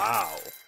Wow.